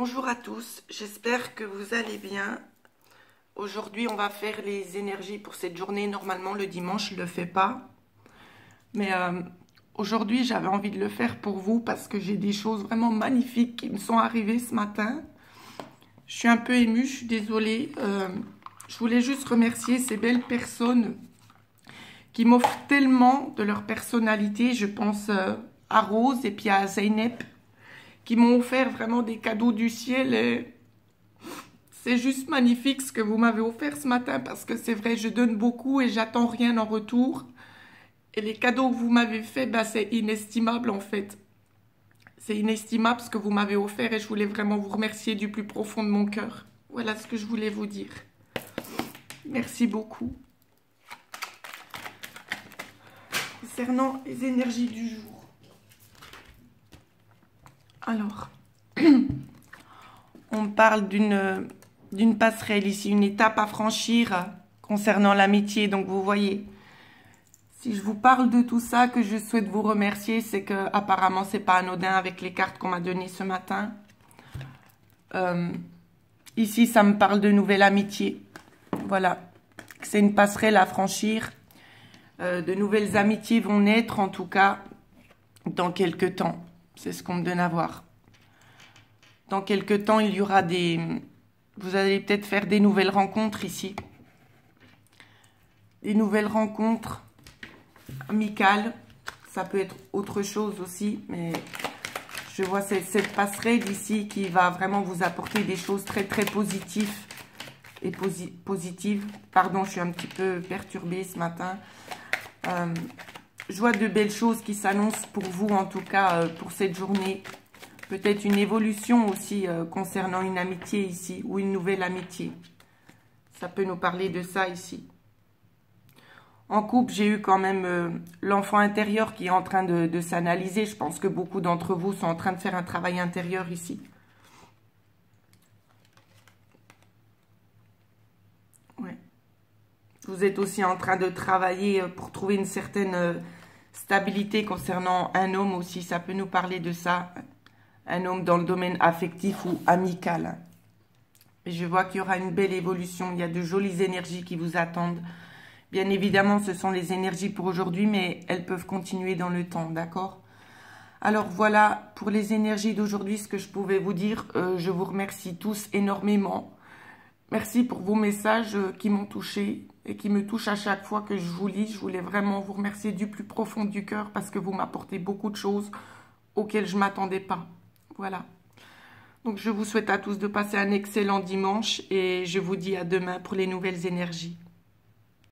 Bonjour à tous, j'espère que vous allez bien. Aujourd'hui, on va faire les énergies pour cette journée. Normalement, le dimanche, je ne le fais pas. Mais euh, aujourd'hui, j'avais envie de le faire pour vous parce que j'ai des choses vraiment magnifiques qui me sont arrivées ce matin. Je suis un peu émue, je suis désolée. Euh, je voulais juste remercier ces belles personnes qui m'offrent tellement de leur personnalité. Je pense euh, à Rose et puis à Zeynep qui m'ont offert vraiment des cadeaux du ciel. Et c'est juste magnifique ce que vous m'avez offert ce matin parce que c'est vrai, je donne beaucoup et j'attends rien en retour. Et les cadeaux que vous m'avez faits, bah, c'est inestimable en fait. C'est inestimable ce que vous m'avez offert et je voulais vraiment vous remercier du plus profond de mon cœur. Voilà ce que je voulais vous dire. Merci beaucoup. Concernant les énergies du jour. Alors, on parle d'une passerelle ici, une étape à franchir concernant l'amitié. Donc, vous voyez, si je vous parle de tout ça, que je souhaite vous remercier, c'est que apparemment c'est pas anodin avec les cartes qu'on m'a données ce matin. Euh, ici, ça me parle de nouvelle amitié. Voilà, c'est une passerelle à franchir. Euh, de nouvelles amitiés vont naître, en tout cas, dans quelques temps. C'est ce qu'on me donne à voir. Dans quelques temps, il y aura des... Vous allez peut-être faire des nouvelles rencontres ici. Des nouvelles rencontres amicales. Ça peut être autre chose aussi, mais je vois cette, passerelle ici qui va vraiment vous apporter des choses très très positives et positives. Pardon, je suis un petit peu perturbée ce matin. Euh, je vois de belles choses qui s'annoncent pour vous, en tout cas, euh, pour cette journée. Peut-être une évolution aussi euh, concernant une amitié ici, ou une nouvelle amitié. Ça peut nous parler de ça ici. En couple, j'ai eu quand même euh, l'enfant intérieur qui est en train de, s'analyser. Je pense que beaucoup d'entre vous sont en train de faire un travail intérieur ici. Ouais. Vous êtes aussi en train de travailler pour trouver une certaine Stabilité concernant un homme aussi, ça peut nous parler de ça. Un homme dans le domaine affectif ou amical. je vois qu'il y aura une belle évolution. Il y a de jolies énergies qui vous attendent. Bien évidemment, ce sont les énergies pour aujourd'hui, mais elles peuvent continuer dans le temps, d'accord? Alors voilà, pour les énergies d'aujourd'hui, ce que je pouvais vous dire. Euh, je vous remercie tous énormément. Merci pour vos messages euh, qui m'ont touché et qui me touchent à chaque fois que je vous lis. Je voulais vraiment vous remercier du plus profond du cœur parce que vous m'apportez beaucoup de choses auxquelles je ne m'attendais pas. Voilà. Donc je vous souhaite à tous de passer un excellent dimanche et je vous dis à demain pour les nouvelles énergies.